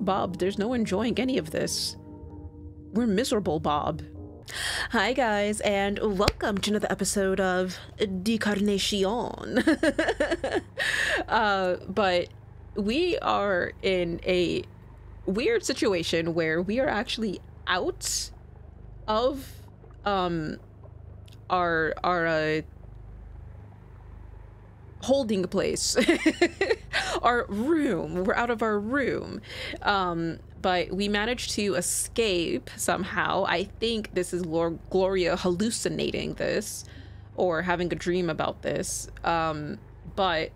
Bob, there's no enjoying any of this. We're miserable, Bob. Hi, guys, and welcome to another episode of Decarnation. uh, but we are in a weird situation where we are actually out of um our our uh, holding place our room. We're out of our room. Um but we managed to escape somehow. I think this is Lord gloria hallucinating this or having a dream about this. Um but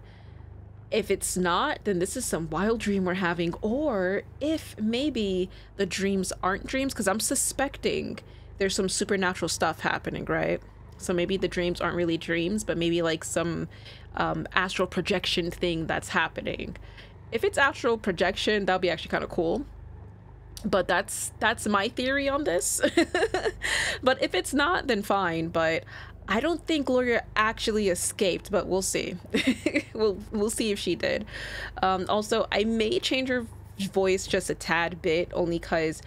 if it's not then this is some wild dream we're having. Or if maybe the dreams aren't dreams because i'm suspecting there's some supernatural stuff happening right? So maybe the dreams aren't really dreams but maybe like some um, astral projection thing that's happening. If it's astral projection, that'll be actually kind of cool. But that's that's my theory on this. but if it's not, then fine. But I don't think Gloria actually escaped, but we'll see. we'll we'll see if she did. Um, also, I may change her voice just a tad bit, only because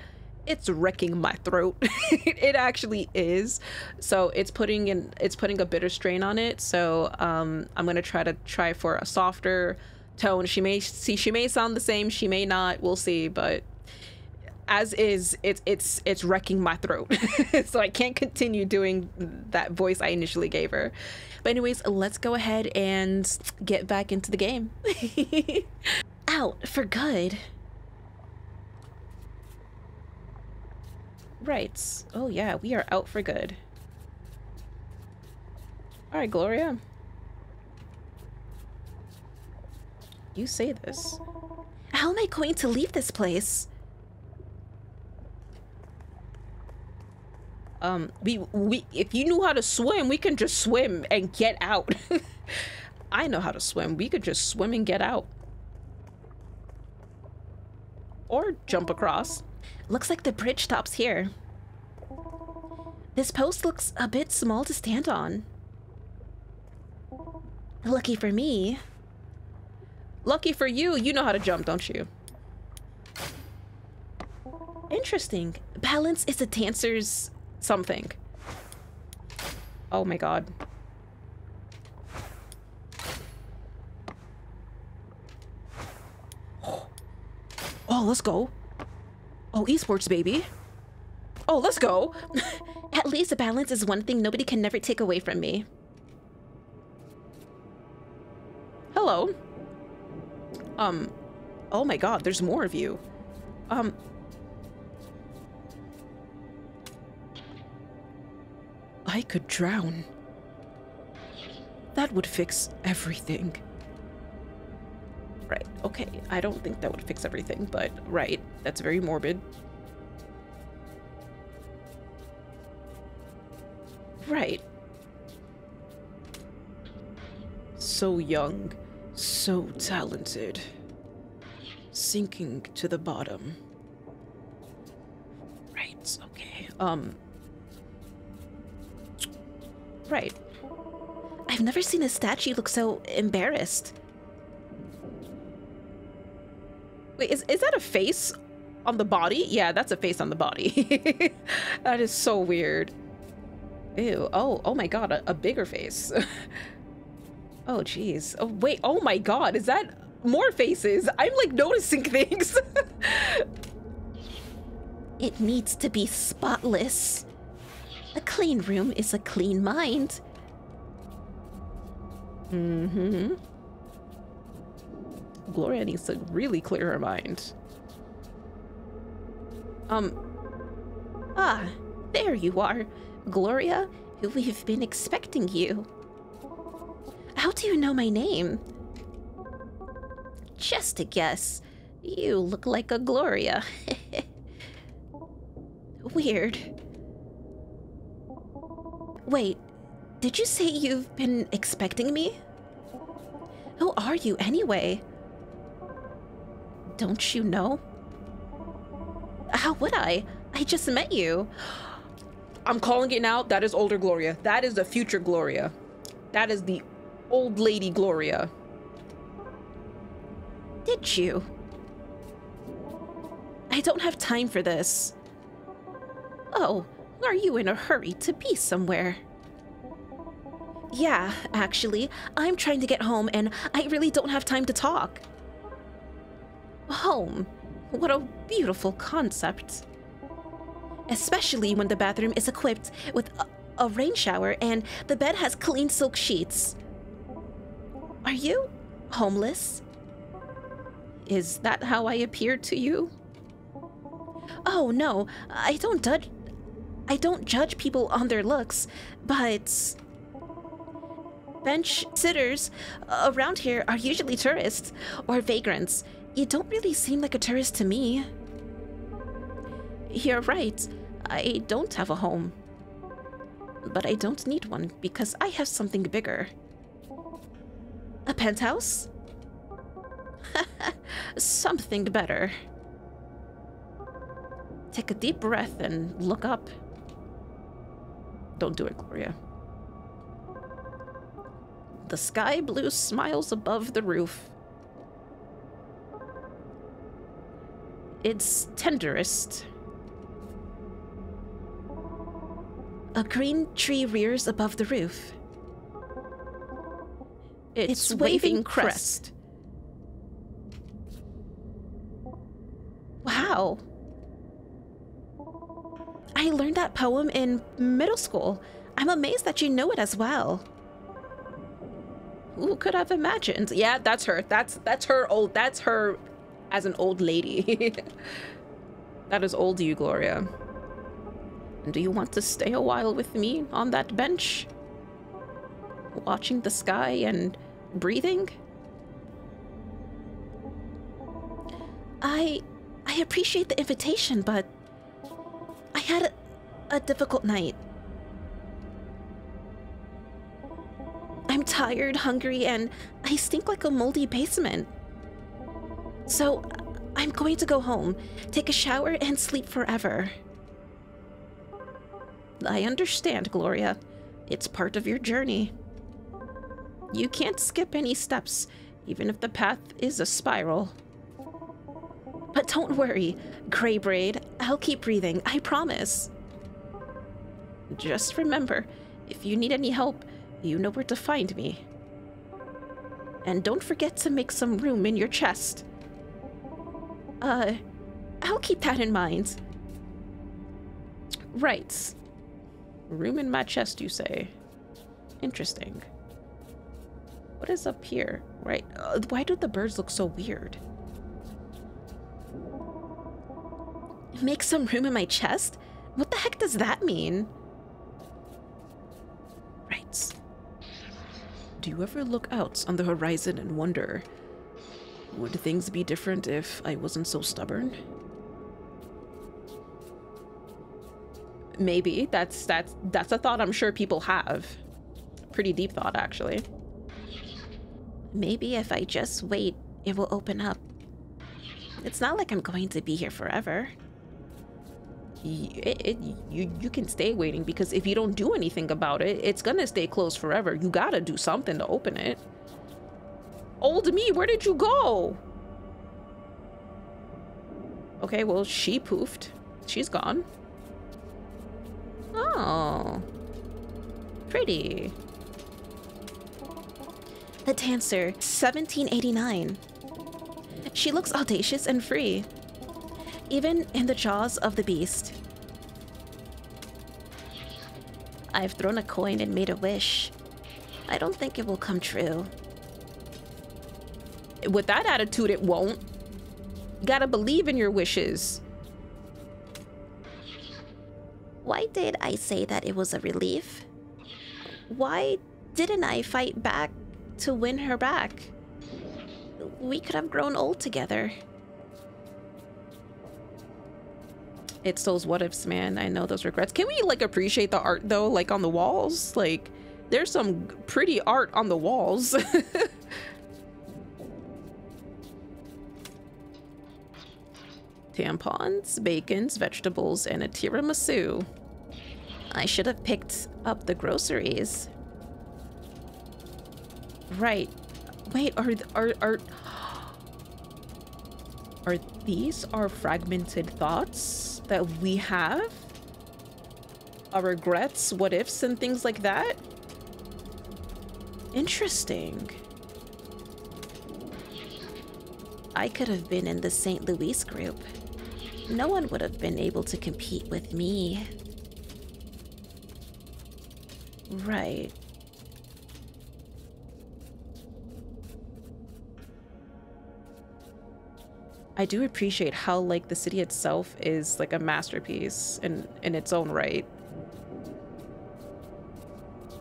it's wrecking my throat. It actually is. So it's putting in it's putting a bitter strain on it. So um i'm gonna try to try for a softer tone. She may see she may sound the same she may not we'll see but as is it's it's it's wrecking my throat. So i can't continue doing that voice i initially gave her. But anyways let's go ahead and get back into the game. Out for good Right. Oh yeah, we are out for good. Alright, Gloria. You say this. How am I going to leave this place? Um, we, we, if you knew how to swim, we can just swim and get out. I know how to swim. We could just swim and get out. Or jump across. Looks like the bridge stops here. This post looks a bit small to stand on. Lucky for me. Lucky for you, you know how to jump, don't you? Interesting. Balance is a dancer's something. Oh my god. Oh, let's go. Oh, esports, baby. Oh, let's go. At least the balance is one thing nobody can never take away from me. Hello. Um, oh my god, there's more of you. Um, I could drown. That would fix everything. Right, okay. I don't think that would fix everything, but right. That's very morbid. Right. So young, so talented. Sinking to the bottom. Right, okay. Um. Right. I've never seen a statue look so embarrassed. Wait, is, is that a face on the body? Yeah, that's a face on the body. that is so weird. Ew. Oh, oh my god, a, a bigger face. oh, jeez. Oh, wait. Oh my god, is that more faces? I'm like noticing things. it needs to be spotless. A clean room is a clean mind. Mm-hmm. Gloria needs to really clear her mind. Um. Ah, there you are. Gloria, we've been expecting you. How do you know my name? Just a guess. You look like a Gloria. Weird. Wait, did you say you've been expecting me? Who are you anyway? Don't you know? How would I? I just met you. I'm calling it now. That is older Gloria. That is the future Gloria. That is the old lady Gloria. Did you? I don't have time for this. Oh, are you in a hurry to be somewhere? Yeah, actually, I'm trying to get home and I really don't have time to talk. Home. What a beautiful concept. Especially when the bathroom is equipped with a, a rain shower and the bed has clean silk sheets. Are you homeless? Is that how I appear to you? Oh no, I don't judge I don't judge people on their looks, but bench sitters around here are usually tourists or vagrants. You don't really seem like a tourist to me. You're right. I don't have a home. But I don't need one because I have something bigger. A penthouse? something better. Take a deep breath and look up. Don't do it, Gloria. The sky blue smiles above the roof. Its tenderest. A green tree rears above the roof. Its, its waving, crest. crest. Wow. I learned that poem in middle school. I'm amazed that you know it as well. Who could have imagined? Yeah, that's her. That's that's her old that's her as an old lady. that is old you, Gloria. And Do you want to stay a while with me on that bench? Watching the sky and breathing? I I appreciate the invitation, but I had a, a difficult night. I'm tired, hungry, and I stink like a moldy basement. So, I'm going to go home, take a shower, and sleep forever. I understand, Gloria. It's part of your journey. You can't skip any steps, even if the path is a spiral. But don't worry, Grey Braid. I'll keep breathing, I promise. Just remember, if you need any help, you know where to find me. And don't forget to make some room in your chest. Uh, I'll keep that in mind. Right. Room in my chest, you say? Interesting. What is up here? Right. Uh, why do the birds look so weird? Make some room in my chest? What the heck does that mean? Right. Do you ever look out on the horizon and wonder, would things be different if I wasn't so stubborn? Maybe. That's that's that's a thought I'm sure people have. Pretty deep thought actually. Maybe if I just wait, it will open up. It's not like I'm going to be here forever it, it, you you can stay waiting because if you don't do anything about it, it's gonna stay closed forever. You gotta do something to open it. Old me, where did you go? Okay, well, she poofed. She's gone. Oh. Pretty. The Dancer, 1789. She looks audacious and free even in the jaws of the beast. I've thrown a coin and made a wish. I don't think it will come true. With that attitude, it won't. You gotta believe in your wishes. Why did I say that it was a relief? Why didn't I fight back to win her back? We could have grown old together. It's those what ifs, man. I know those regrets. Can we like appreciate the art though, like on the walls? Like there's some pretty art on the walls. Tampons, bacons, vegetables, and a tiramisu. I should have picked up the groceries. Right. Wait, are are are Are these our fragmented thoughts that we have? Our regrets, what ifs, and things like that? Interesting. I could have been in the St. Louis group. No one would have been able to compete with me. Right. I do appreciate how like the city itself is like a masterpiece in in its own right.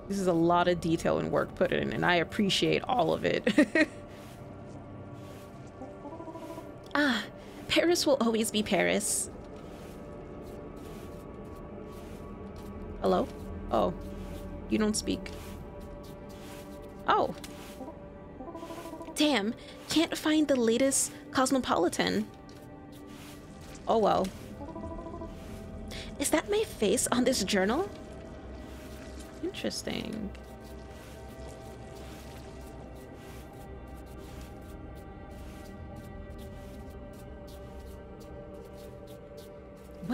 This is a lot of detail and work put in, and I appreciate all of it. Paris will always be Paris. Hello? Oh, you don't speak. Oh. Damn, can't find the latest Cosmopolitan. Oh well. Is that my face on this journal? Interesting.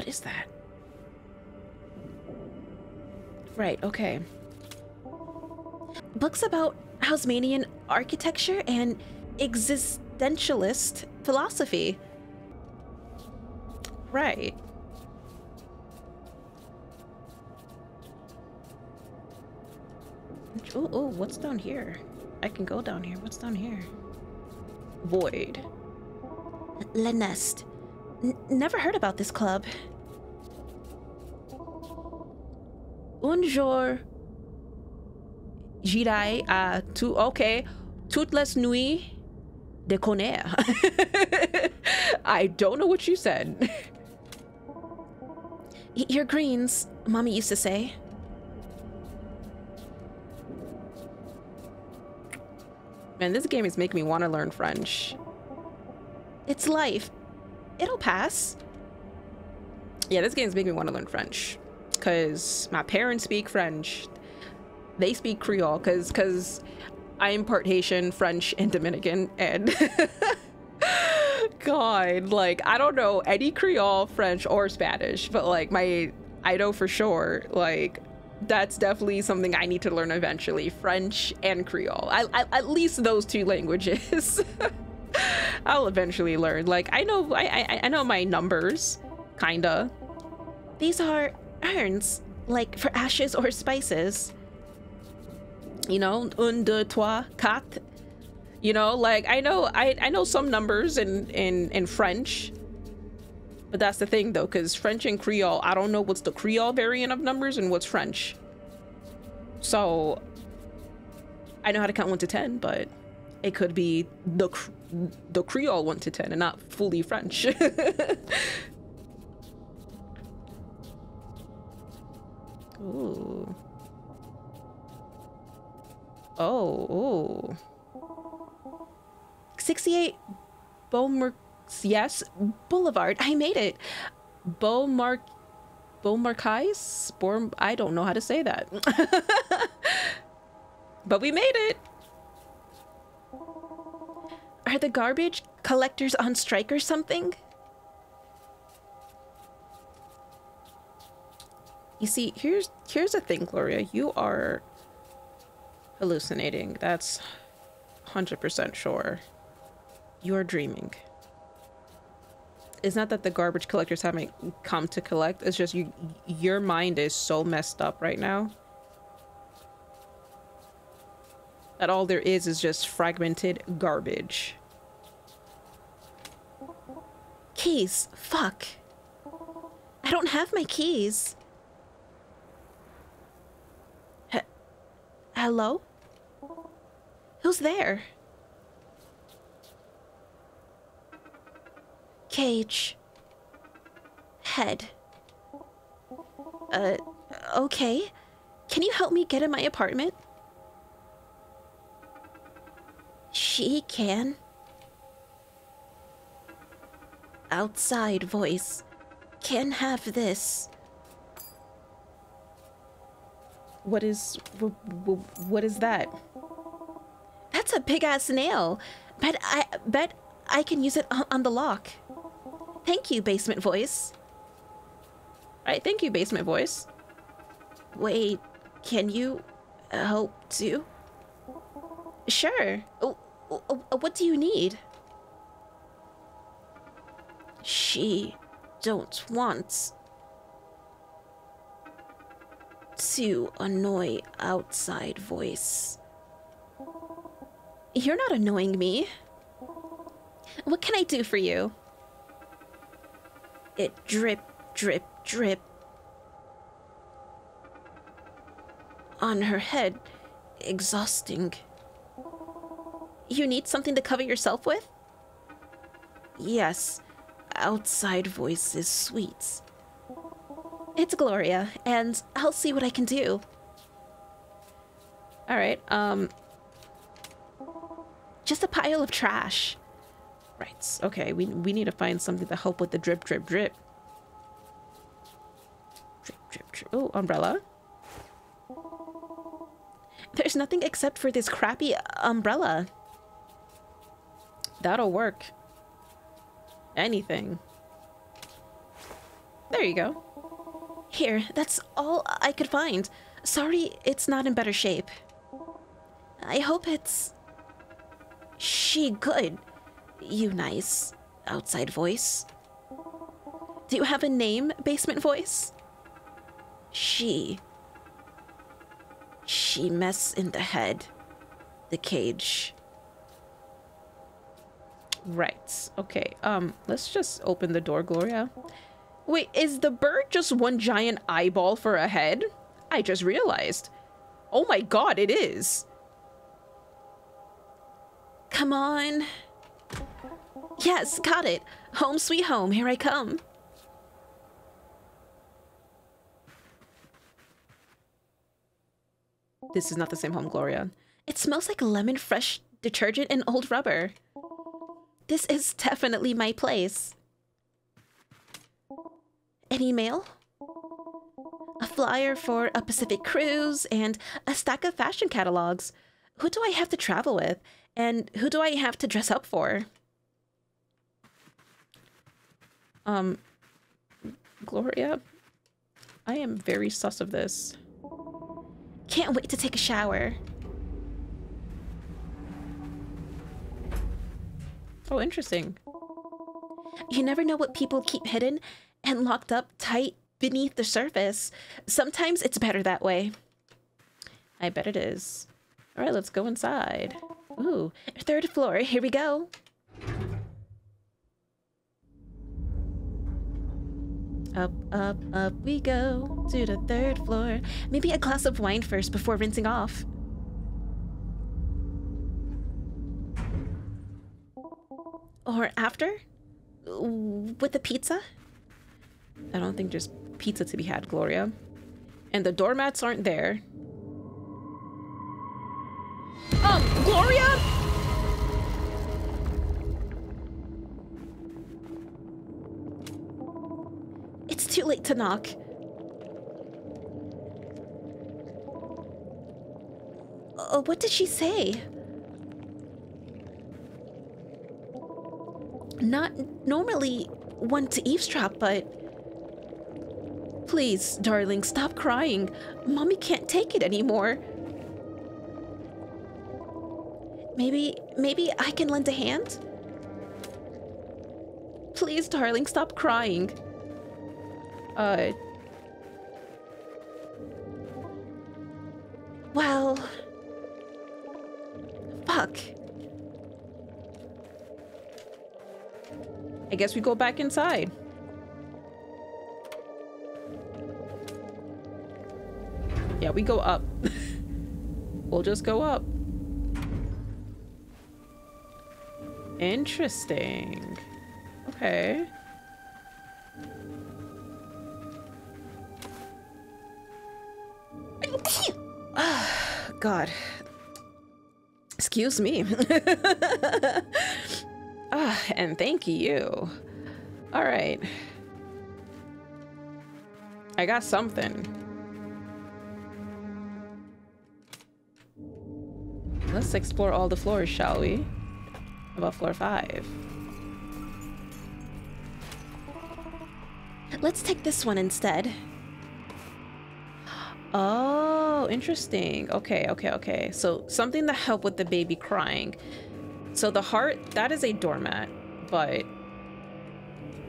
What is that? Right, okay. Books about Haussmannian architecture and existentialist philosophy. Right. Oh, oh, what's down here? I can go down here. What's down here? Void. Le Nest. N never heard about this club. Un jour, j'irai à tout. Okay, toutes les nuits de connaître. I don't know what you said. Eat your greens, Mommy used to say. Man, this game is making me want to learn French. It's life. It'll pass. Yeah, this game is making me want to learn French. Because my parents speak French. They speak Creole because because I am part Haitian, French, and Dominican. And God, like, I don't know any Creole, French, or Spanish. But like, my, I know for sure, like, that's definitely something I need to learn eventually. French and Creole. I, I at least those two languages. I'll eventually learn. Like I know I, I I know my numbers, kinda. These are urns, like for ashes or spices. You know, un, deux, trois, quatre. You know, like I know I I know some numbers in in in French. But that's the thing though, because French and Creole, I don't know what's the Creole variant of numbers and what's French. So I know how to count one to ten, but it could be the the Creole one to ten and not fully French. Ooh. Oh, ooh. 68 Beaumark yes, Boulevard. I made it. Beaumark Beaumarchais? Born I don't know how to say that. but we made it. Are the garbage collectors on strike or something? You see, here's here's the thing, Gloria. You are hallucinating. That's 100% sure. You are dreaming. It's not that the garbage collectors haven't come to collect. It's just you your mind is so messed up right now. That all there is is just fragmented garbage. Keys. Fuck. I don't have my keys. Hello? Who's there? Cage. Head. Uh, okay. Can you help me get in my apartment? She can. Outside voice. Can have this. What is... what is that? That's a big-ass nail. Bet I... bet I can use it on, on the lock. Thank you, basement voice. All right, thank you, basement voice. Wait, can you help too? Sure. Oh, oh, oh, what do you need? She don't want to annoy outside voice. You're not annoying me. What can I do for you? It drip, drip, drip on her head. Exhausting. You need something to cover yourself with? Yes. Outside voice is sweet. It's Gloria, and I'll see what I can do. All right. Um. Just a pile of trash. Right. Okay. We we need to find something to help with the drip, drip, drip. Drip, drip, drip. Oh, umbrella. There's nothing except for this crappy umbrella. That'll work. Anything. There you go. Here, that's all I could find. Sorry it's not in better shape. I hope it's... She good. You nice. Outside voice. Do you have a name, basement voice? She. She mess in the head. The cage. Right. Okay. Um, let's just open the door, Gloria. Wait, is the bird just one giant eyeball for a head? I just realized. Oh my god, it is. Come on. Yes, got it. Home sweet home, here I come. This is not the same home, Gloria. It smells like lemon fresh detergent and old rubber. This is definitely my place. An email? A flyer for a Pacific cruise and a stack of fashion catalogs. Who do I have to travel with? And who do I have to dress up for? Um, Gloria, I am very sus of this. Can't wait to take a shower. Oh, interesting. You never know what people keep hidden and locked up tight beneath the surface. Sometimes it's better that way. I bet it is. All right, let's go inside. Ooh, third floor. Here we go. Up, up, up we go to the third floor. Maybe a glass of wine first before rinsing off. Or after? With the pizza? I don't think there's pizza to be had, Gloria. And the doormats aren't there. Um, Gloria? It's too late to knock. Uh, what did she say? Not normally one to eavesdrop, but... Please, darling, stop crying. Mommy can't take it anymore. Maybe, maybe I can lend a hand? Please, darling, stop crying. Uh... Well... Fuck. I guess we go back inside. Yeah, we go up. we'll just go up. Interesting. Okay. God. Excuse me. Ah, and thank you. All right. I got something. Let's explore all the floors, shall we? About floor five. Let's take this one instead. Oh, interesting. Okay, okay, okay. So something to help with the baby crying. So the heart, that is a doormat, but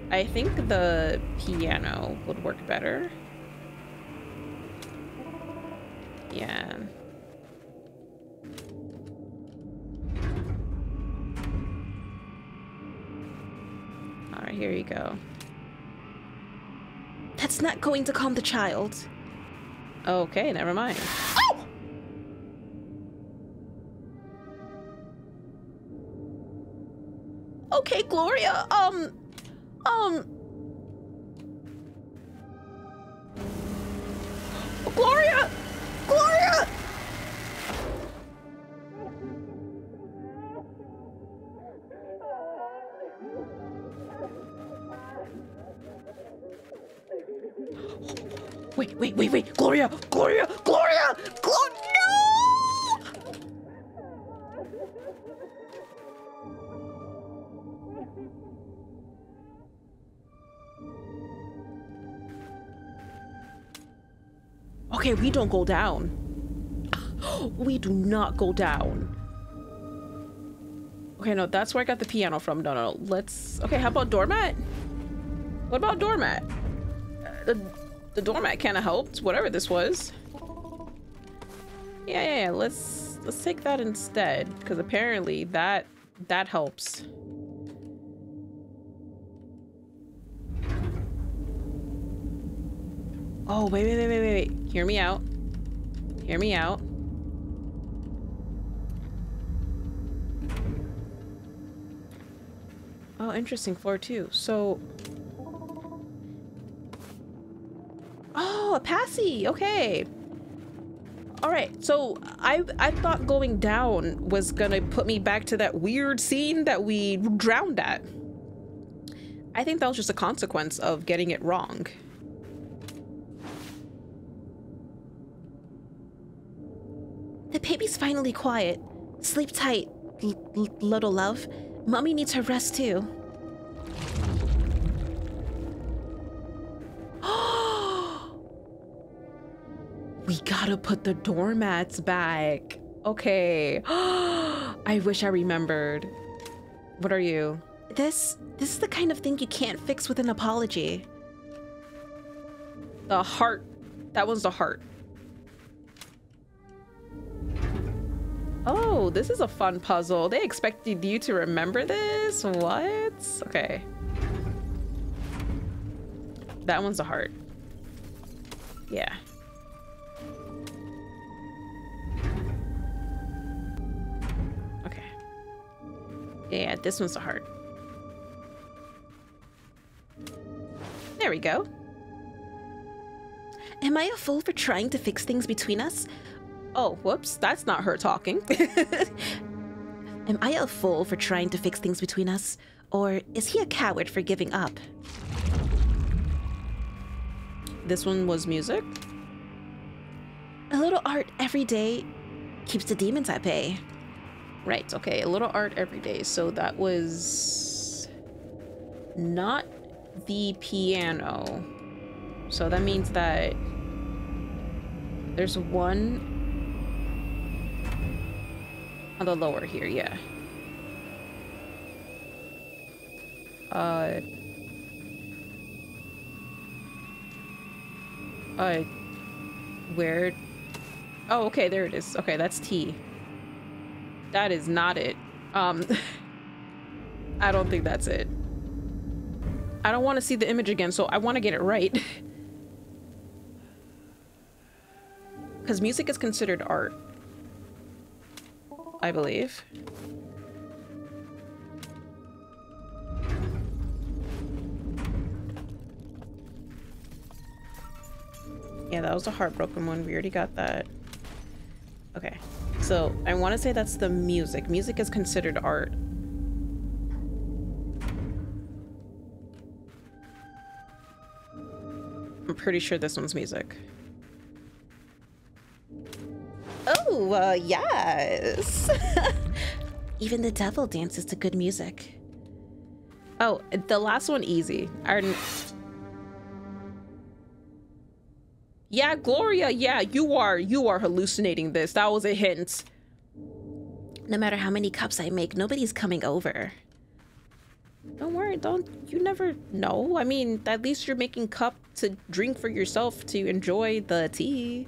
I think the piano would work better. Yeah. Here you go. That's not going to calm the child. Okay, never mind. Oh! Okay, Gloria, um, um... Gloria! Gloria! Gloria! Gloria! No! Okay, we don't go down. We do not go down. Okay, no, that's where I got the piano from. No, no, no. Let's... Okay, how about doormat? What about doormat? Uh, the doormat kind of helped, whatever this was. Yeah, yeah, yeah. Let's let's take that instead, because apparently that that helps. Oh, wait, wait, wait, wait, wait. Hear me out. Hear me out. Oh, interesting. Floor two. So... passy. Okay. All right. So I I thought going down was gonna put me back to that weird scene that we drowned at. I think that was just a consequence of getting it wrong. The baby's finally quiet. Sleep tight, little love. Mommy needs her rest too. Gotta put the doormats back. Okay. I wish I remembered. What are you? This this is the kind of thing you can't fix with an apology. The heart. That one's the heart. Oh, this is a fun puzzle. They expected you to remember this? What? Okay. That one's a heart. Yeah. Yeah, this one's a heart. There we go. Am I a fool for trying to fix things between us? Oh, whoops. That's not her talking. Am I a fool for trying to fix things between us? Or is he a coward for giving up? this one was music. A little art every day keeps the demons at bay. Right, okay, a little art every day. So that was not the piano. So that means that there's one on the lower here, yeah. Uh Uh where Oh, okay, there it is. Okay, that's T. That is not it. Um, I don't think that's it. I don't want to see the image again, so I want to get it right. Because music is considered art. I believe. Yeah, that was a heartbroken one. We already got that. Okay. So, I want to say that's the music. Music is considered art. I'm pretty sure this one's music. Oh, uh, yes. Even the devil dances to good music. Oh, the last one easy. I Yeah, Gloria, yeah, you are you are hallucinating this. That was a hint. No matter how many cups I make, nobody's coming over. Don't worry, don't you never know. I mean, at least you're making cup to drink for yourself to enjoy the tea.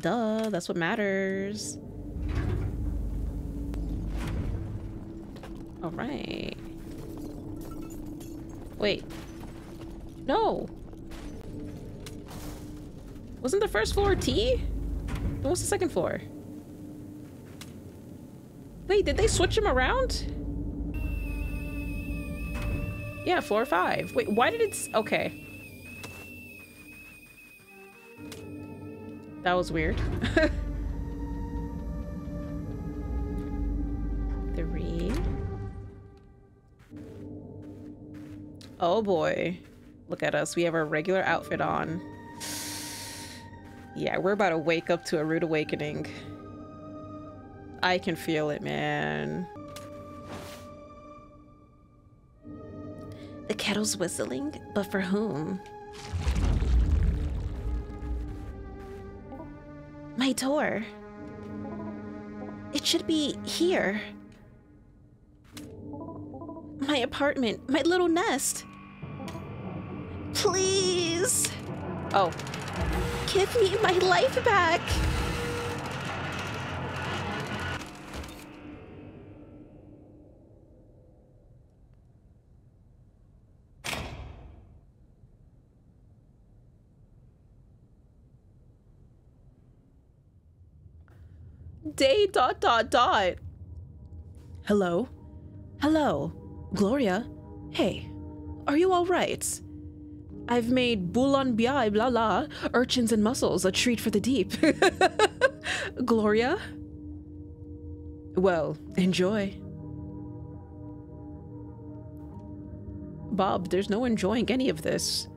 Duh, that's what matters. All right. Wait. No. Wasn't the first floor T? What was the second floor? Wait, did they switch them around? Yeah, floor five. Wait, why did it... Okay. That was weird. Three. Oh boy. Look at us. We have our regular outfit on. Yeah, we're about to wake up to a rude awakening. I can feel it, man. The kettle's whistling, but for whom? My door. It should be here. My apartment, my little nest. Please. Oh. Give me my life back. Day dot dot dot. Hello? Hello? Gloria? Hey, are you all right? I've made bouillon biai blah blah, urchins and mussels, a treat for the deep. Gloria? Well, enjoy. Bob, there's no enjoying any of this.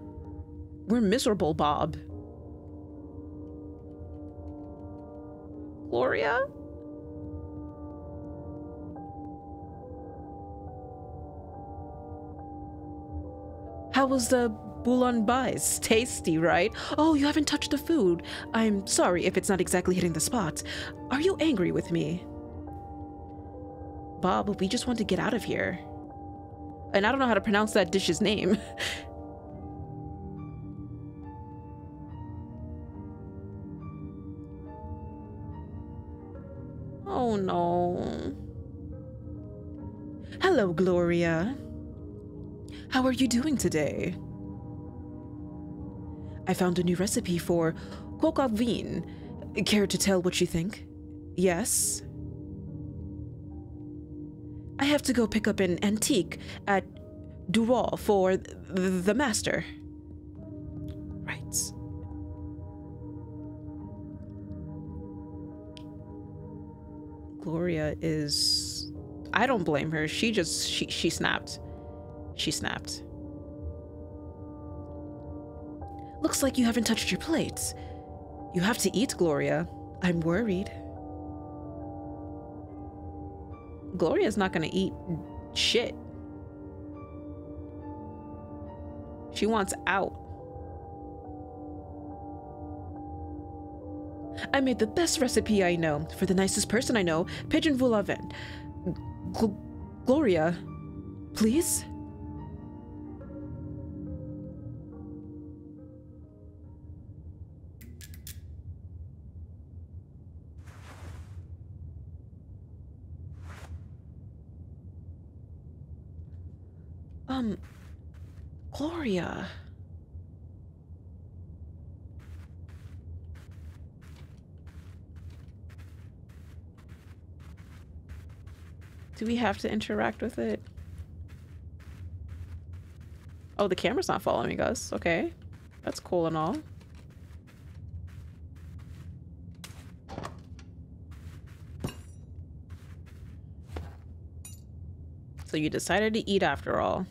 We're miserable, Bob. Gloria? How was the bouillon biais? Tasty, right? Oh, you haven't touched the food. I'm sorry if it's not exactly hitting the spot. Are you angry with me? Bob, we just want to get out of here. And I don't know how to pronounce that dish's name. Oh no. Hello, Gloria. How are you doing today? I found a new recipe for coq au vin. Care to tell what you think? Yes? I have to go pick up an antique at Dural for th the master. Right. Gloria is I don't blame her. She just she she snapped. She snapped. Looks like you haven't touched your plates. You have to eat, Gloria. I'm worried. Gloria's not gonna eat shit. She wants out. I made the best recipe I know for the nicest person I know, Pigeon vol-au-vent. Gl Gloria, please? Um, Gloria. Do we have to interact with it? Oh, the camera's not following us. Okay. That's cool and all. So you decided to eat after all.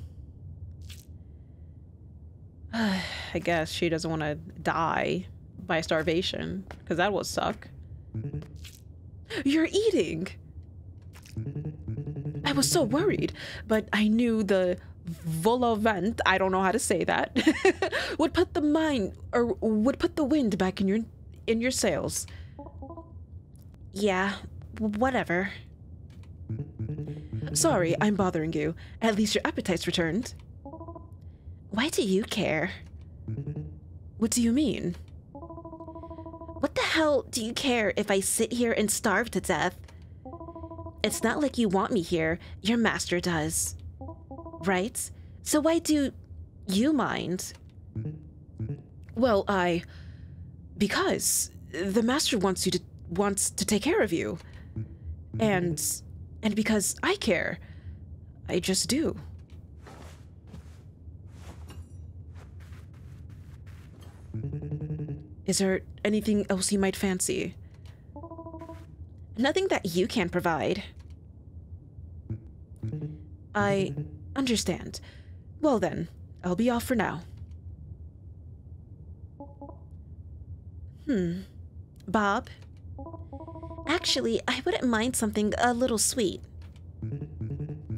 I guess she doesn't want to die by starvation, because that would suck. You're eating! I was so worried, but I knew the vol-au-vent, I don't know how to say that, would put the mind or would put the wind back in your in your sails. Yeah, whatever. Sorry, I'm bothering you. At least your appetite's returned. Why do you care? What do you mean? What the hell do you care if I sit here and starve to death? It's not like you want me here. Your master does. Right? So why do you mind? Well, I because the master wants you to wants to take care of you. And and because I care. I just do. Is there anything else you might fancy? Nothing that you can provide. I understand. Well then, I'll be off for now. Hmm. Bob? Actually, I wouldn't mind something a little sweet.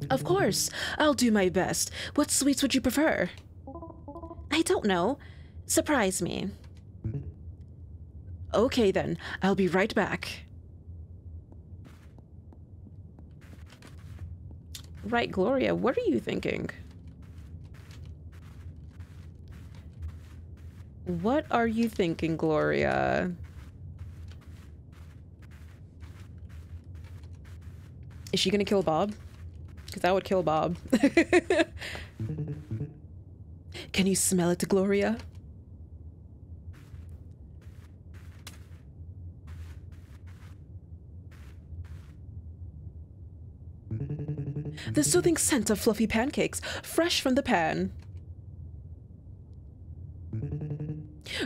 Of course, I'll do my best. What sweets would you prefer? I don't know. Surprise me. Okay then, I'll be right back. Right, Gloria, what are you thinking? What are you thinking, Gloria? Is she gonna kill Bob? Because that would kill Bob. Can you smell it, Gloria? The soothing scent of fluffy pancakes, fresh from the pan.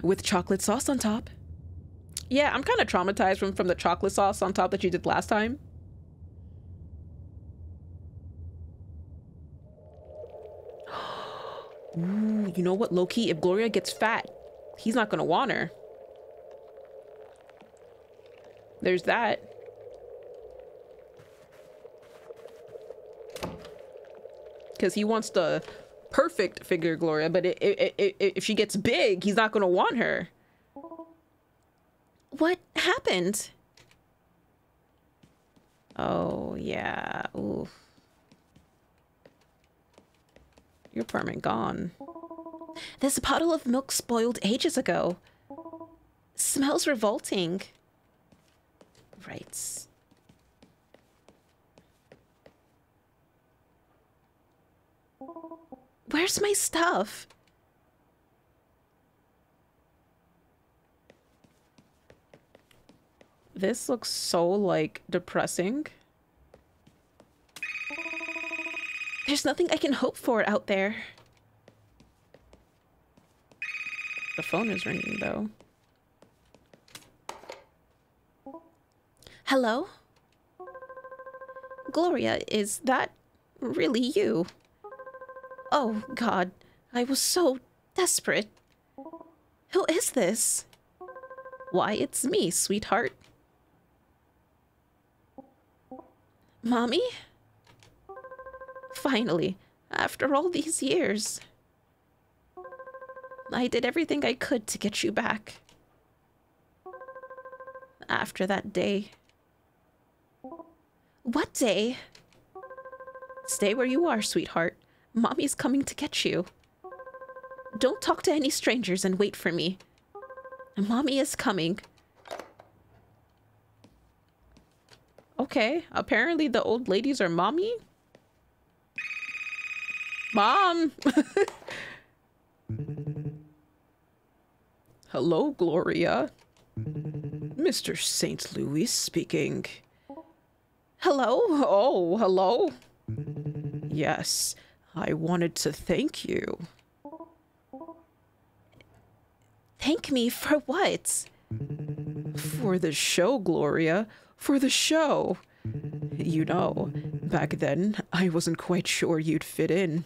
With chocolate sauce on top. Yeah, I'm kind of traumatized from, from the chocolate sauce on top that you did last time. Ooh, you know what, Loki? If Gloria gets fat, he's not gonna want her. There's that. Because he wants the perfect figure Gloria, but it, it, it, if she gets big, he's not gonna want her. What happened? Oh, yeah. Oof. Your apartment gone. This bottle of milk spoiled ages ago. Smells revolting. Right. Where's my stuff? This looks so, like, depressing. There's nothing I can hope for out there. The phone is ringing, though. Hello? Gloria, is that really you? Oh, God. I was so desperate. Who is this? Why, it's me, sweetheart. Mommy? Finally, after all these years. I did everything I could to get you back. After that day. What day? Stay where you are, sweetheart. Mommy's coming to get you. Don't talk to any strangers and wait for me. Mommy is coming. Okay, apparently the old ladies are mommy. Mom! Hello, Gloria. Mr. St. Louis speaking. Hello? Oh, hello. Yes, I wanted to thank you. Thank me for what? For the show, Gloria. For the show. You know, back then, I wasn't quite sure you'd fit in.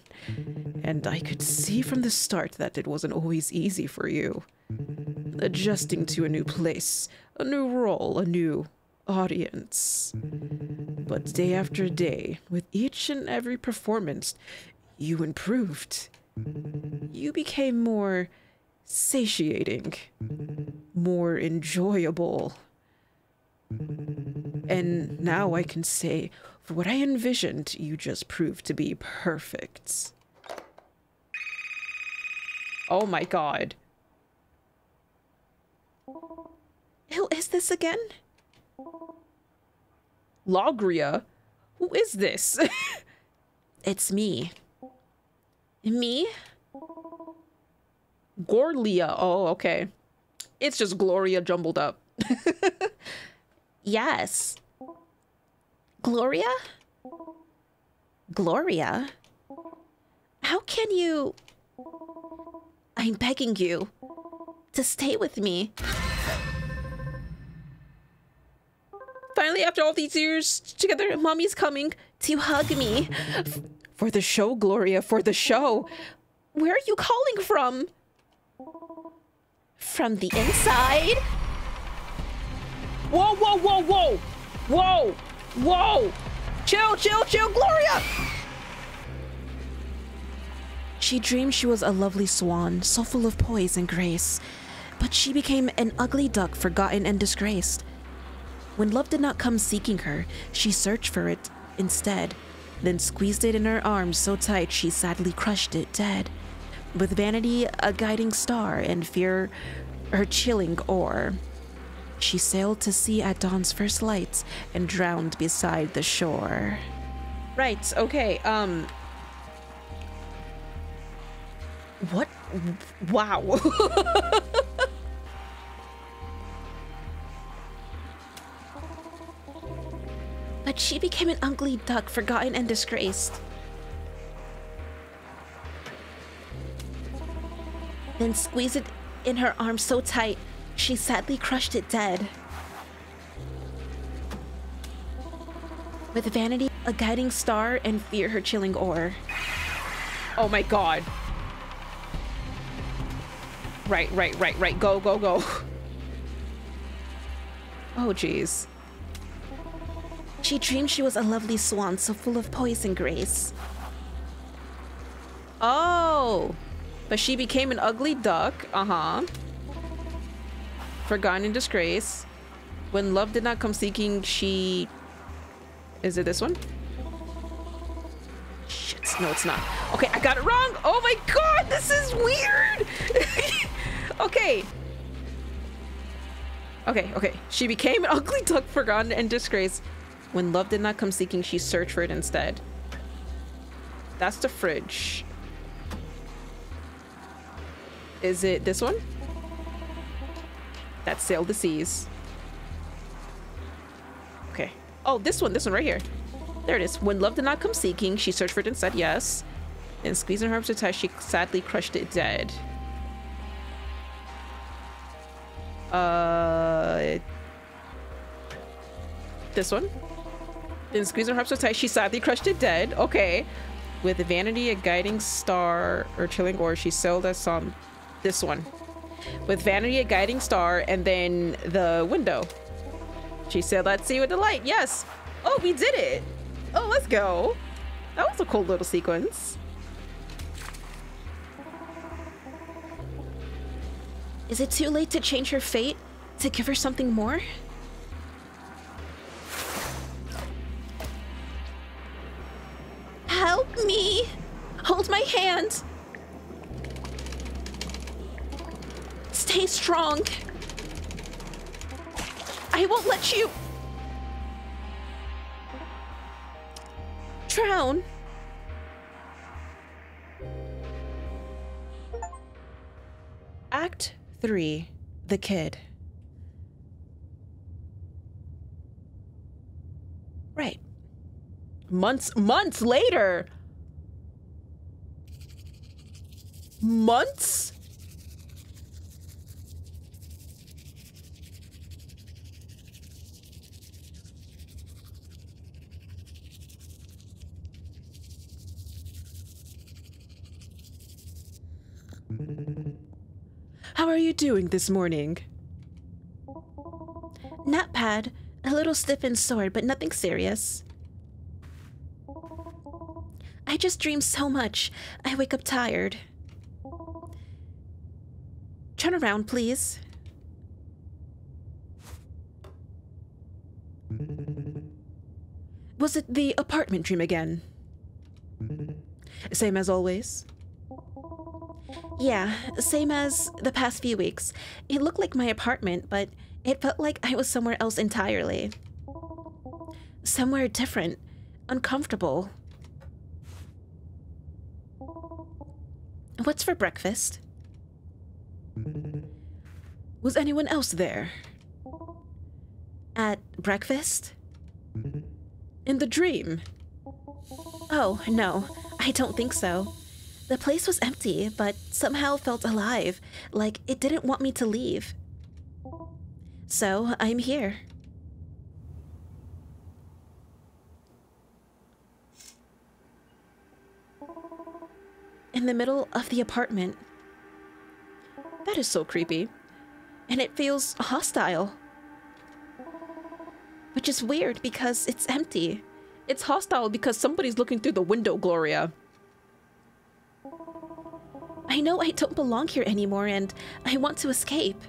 And I could see from the start that it wasn't always easy for you. Adjusting to a new place, a new role, a new audience. But day after day, with each and every performance, you improved. You became more satiating, more enjoyable. And now I can say, for what I envisioned, you just proved to be perfect. Oh my god. Who is this again? Logria? Who is this? It's me. Me? Gorlia. Oh, okay. It's just Gloria jumbled up. Yes. Gloria? Gloria? How can you. I'm begging you to stay with me. Finally, after all these years together, mommy's coming To hug me. For the show, Gloria, for the show. Where are you calling from? From the inside? Whoa, whoa, whoa, whoa! Whoa! Whoa! Chill, chill, chill, Gloria! She dreamed she was a lovely swan, so full of poise and grace. But she became an ugly duck, forgotten and disgraced. When love did not come seeking her, she searched for it instead, then squeezed it in her arms so tight she sadly crushed it dead. With vanity a guiding star and fear her chilling oar, she sailed to sea at dawn's first light and drowned beside the shore. Right, okay, um. What? Wow. But she became an ugly duck, forgotten and disgraced. Then squeezed it in her arms so tight, she sadly crushed it dead. With vanity a guiding star and fear her chilling oar. oh my god. Right, right, right, right. Go, go, go. Oh, jeez. She dreamed she was a lovely swan, so full of poise and grace. Oh! But she became an ugly duck. Uh huh. Forgotten in disgrace. When love did not come seeking, she. Is it this one? Shit. No, it's not. Okay, I got it wrong. Oh my god, this is weird. okay. Okay, okay. She became an ugly duck, forgotten and disgraced. When love did not come seeking, she searched for it instead. That's the fridge. Is it this one? That sailed the seas. Okay. Oh, this one, this one right here. There it is. When love did not come seeking, she searched for it instead, yes. And squeezing her arms tight, she sadly crushed it dead. Uh, this one. Then squeezing her arms so tight, she sadly crushed it dead. Okay. With vanity, a guiding star, or chilling oar, she sailed us on this one. With vanity, a guiding star, and then the window. She said, let's see with the light. Yes. Oh, we did it. Oh, let's go. That was a cool little sequence. Is it too late to change her fate? To give her something more? Strong! I won't let you drown. Act 3 The Kid. Right. Months months later. Months? How are you doing this morning? Not bad. A little stiff and sore, but nothing serious. I just dream so much. I wake up tired. Turn around, please. Was it the apartment dream again? Same as always? Yeah, same as the past few weeks. It looked like my apartment, but it felt like I was somewhere else entirely. Somewhere different, uncomfortable. What's for breakfast? Was anyone else there? At breakfast? In the dream? Oh, no, I don't think so. The place was empty, but somehow felt alive, like it didn't want me to leave. So I'm here. In the middle of the apartment. That is so creepy. And it feels hostile. Which is weird because it's empty. It's hostile because somebody's looking through the window, Gloria. I know I don't belong here anymore and I want to escape.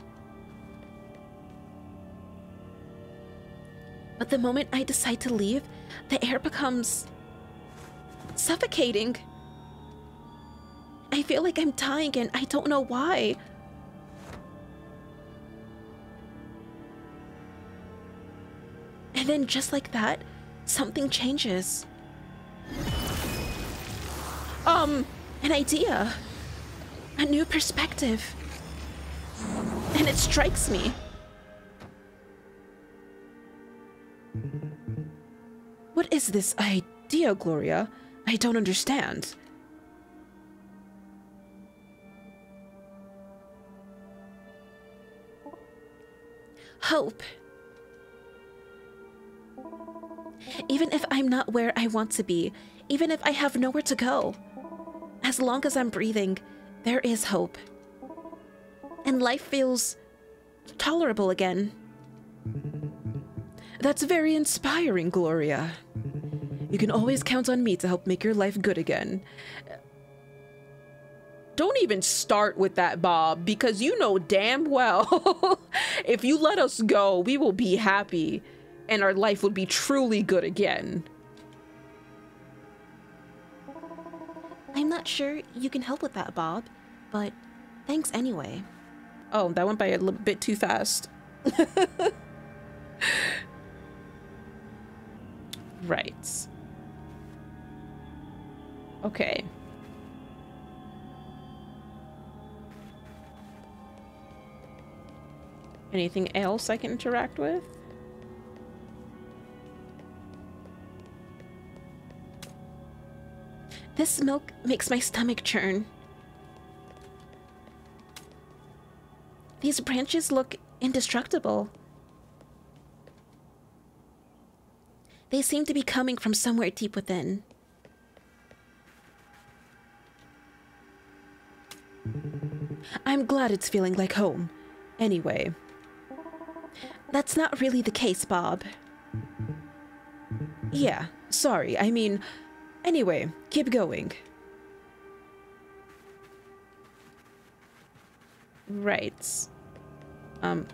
But the moment I decide to leave, the air becomes suffocating. I feel like I'm dying and I don't know why. And then just like that, something changes. Um, an idea. A new perspective. And it strikes me. What is this idea, Gloria? I don't understand. Hope. Even if I'm not where I want to be, even if I have nowhere to go, as long as I'm breathing, there is hope. And life feels tolerable again. That's very inspiring, Gloria. You can always count on me to help make your life good again. Don't even start with that, Bob, because you know damn well if you let us go, we will be happy and our life would be truly good again. I'm not sure you can help with that, Bob, but thanks anyway. Oh, that went by a little bit too fast. right. Okay. Anything else I can interact with? This milk makes my stomach churn. These branches look indestructible. They seem to be coming from somewhere deep within. I'm glad it's feeling like home. Anyway. That's not really the case, Bob. Yeah, sorry. I mean, Anyway, keep going. Right. Um.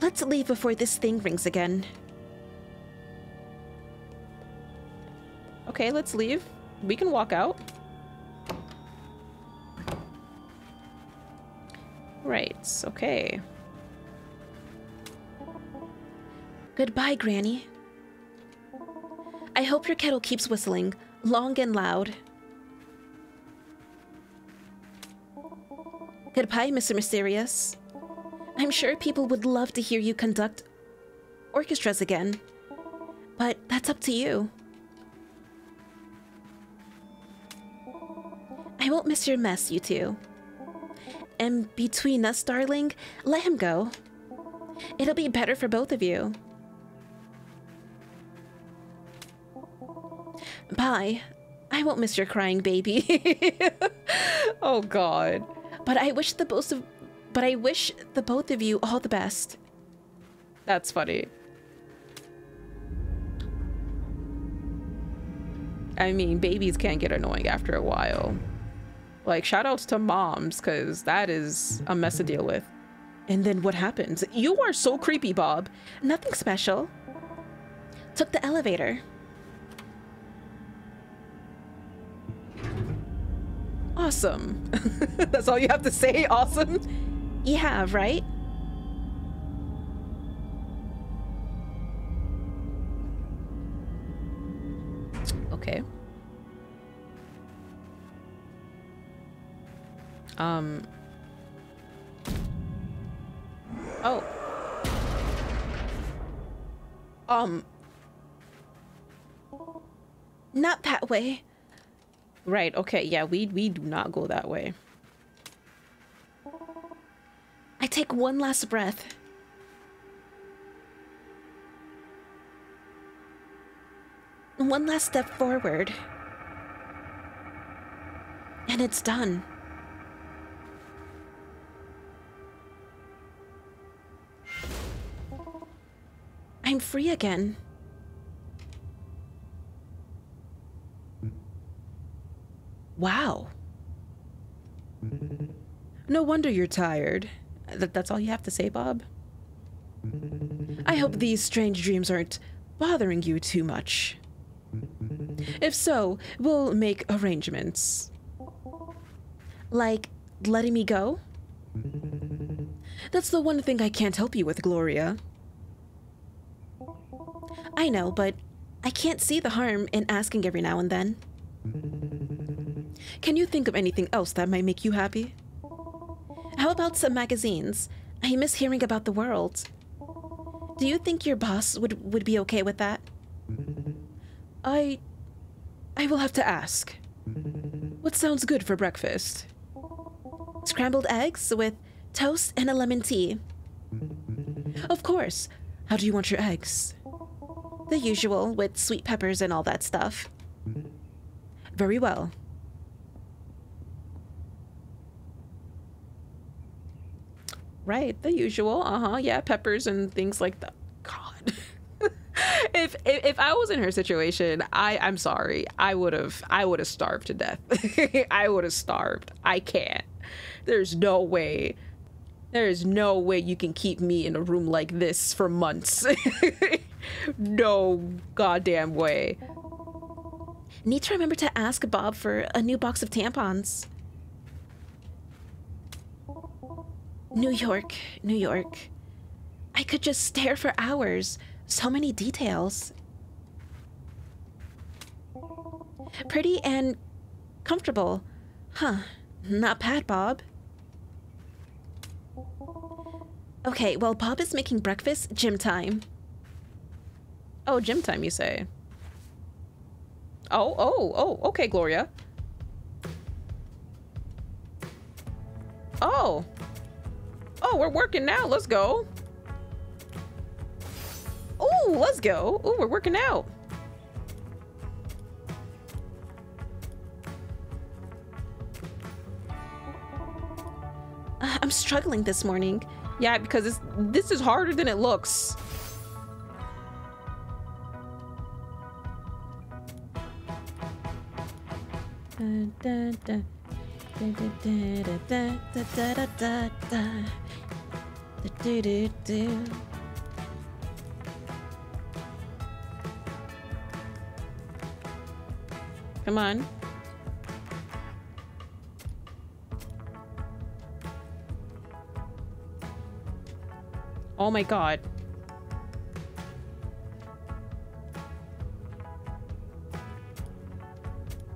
Let's leave before this thing rings again. Okay, let's leave. We can walk out. Right, okay. Goodbye, Granny. I hope your kettle keeps whistling, long and loud. Goodbye, Mr. Mysterious. I'm sure people would love to hear you conduct orchestras again, but that's up to you. I won't miss your mess, you two. And between us, darling, let him go. It'll be better for both of you. Bye. I won't miss your crying baby. oh god. But I wish the both of but I wish the both of you all the best. That's funny. I mean, babies can't get annoying after a while. Like, shout outs to moms, because that is a mess to deal with. And then what happens? You are so creepy, Bob. Nothing special. Took the elevator. Awesome. That's all you have to say? Awesome? Yeah, right? Okay. Um. Oh. Um. Not that way. Right, okay, yeah, we we do not go that way. I take one last breath. One last step forward. And it's done. I'm free again. Wow. No wonder you're tired. Th that's all you have to say, Bob? I hope these strange dreams aren't bothering you too much. If so, we'll make arrangements. Like, letting me go? That's the one thing I can't help you with, Gloria. I know, but I can't see the harm in asking every now and then. Can you think of anything else that might make you happy? How about some magazines? I miss hearing about the world. Do you think your boss would, would be okay with that? I... I will have to ask. What sounds good for breakfast? Scrambled eggs with toast and a lemon tea. Of course. How do you want your eggs? The usual, with sweet peppers and all that stuff. Very well. Right, the usual. Uh-huh. Yeah, peppers and things like that. God. if, if if I was in her situation, I I'm sorry. I would have I would have starved to death. I would have starved. I can't. There's no way. There is no way you can keep me in a room like this for months. no goddamn way. Need to remember to ask Bob for a new box of tampons. New York, New York. I could just stare for hours. So many details. Pretty and comfortable. Huh. Not bad, Bob. Okay, well, Bob is making breakfast. Gym time. Oh, gym time, you say? Oh, oh, oh, okay, Gloria. Oh. Oh, we're working now. Let's go. Oh, let's go. Oh, we're working out. Uh, I'm struggling this morning. Yeah, because it's, this is harder than it looks. Come on. Oh my god.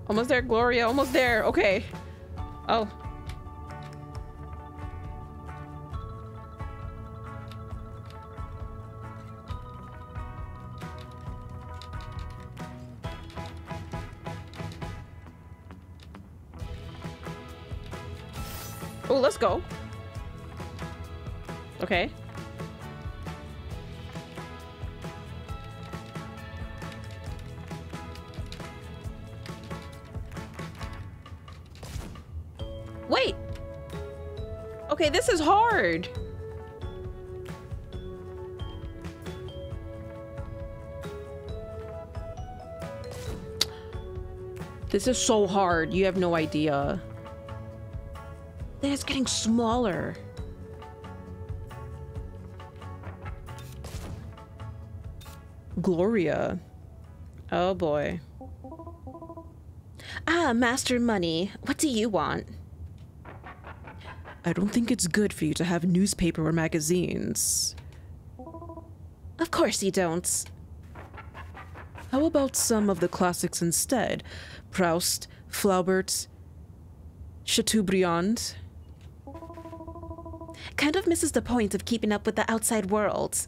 Almost there, Gloria. Almost there. Okay. Oh, This is so hard. You have no idea. Then it's getting smaller. Gloria. Oh boy. Ah, Master Money, what do you want? I don't think it's good for you to have newspaper or magazines. Of course you don't. How about some of the classics instead? Proust, Flaubert, Chateaubriand? Kind of misses the point of keeping up with the outside world.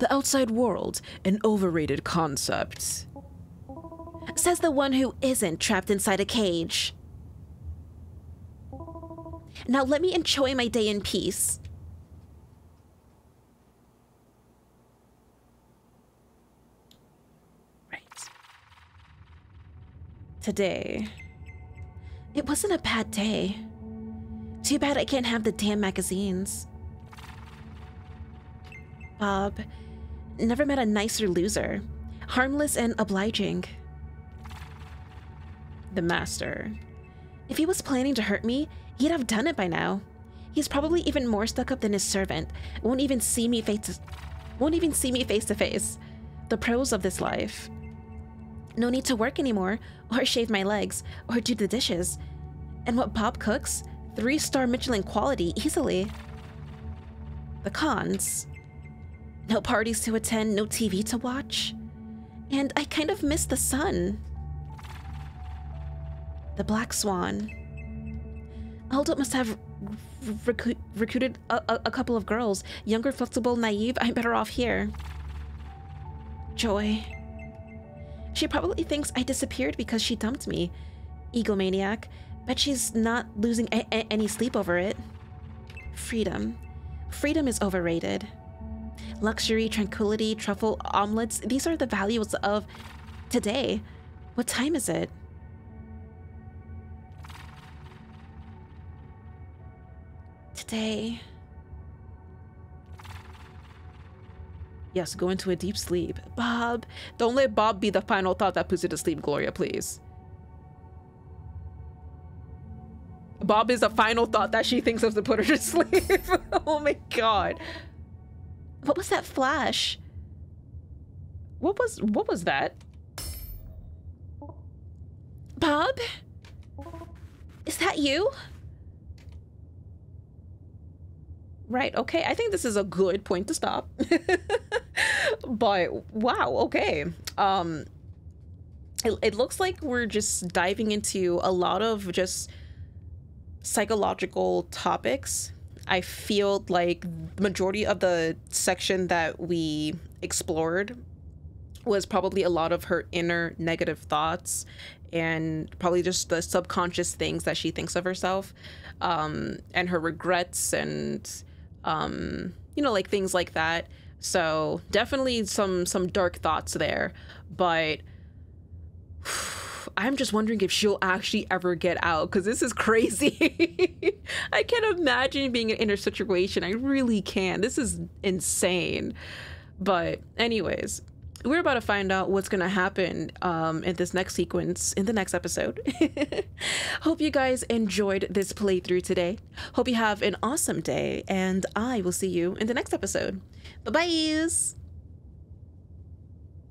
The outside world, an overrated concept. Says the one who isn't trapped inside a cage. Now let me enjoy my day in peace. Right. Today. It wasn't a bad day. Too bad I can't have the damn magazines. Bob, never met a nicer loser. Harmless and obliging. The master. If he was planning to hurt me, he'd have done it by now. He's probably even more stuck up than his servant. Won't even see me face to, won't even see me face to face. The pros of this life. No need to work anymore, or shave my legs, or do the dishes. And what Bob cooks? Three star Michelin quality easily. The cons. No parties to attend, no TV to watch. And I kind of miss the sun. The Black Swan. Aldo must have recru recruited a, a, a couple of girls. Younger, flexible, naive. I'm better off here. Joy. She probably thinks I disappeared because she dumped me. Egomaniac. Bet she's not losing any sleep over it. Freedom. Freedom is overrated. Luxury, tranquility, truffle, omelets, these are the values of today. What time is it? Today. Yes, go into a deep sleep. Bob, don't let Bob be the final thought that puts you to sleep, Gloria, please. Bob is the final thought that she thinks of to put her to sleep. oh my god. What was that flash? What was what was that? Bob? Is that you? Right, okay. I think this is a good point to stop. but wow, okay. Um it, it looks like we're just diving into a lot of just psychological topics. I feel like the majority of the section that we explored was probably a lot of her inner negative thoughts and probably just the subconscious things that she thinks of herself um, and her regrets and um, you know like things like that so definitely some some dark thoughts there but I'm just wondering if she'll actually ever get out because this is crazy. I can't imagine being in a situation. I really can. This is insane. But, anyways, we're about to find out what's going to happen um, in this next sequence in the next episode. Hope you guys enjoyed this playthrough today. Hope you have an awesome day, and I will see you in the next episode. Bye bye.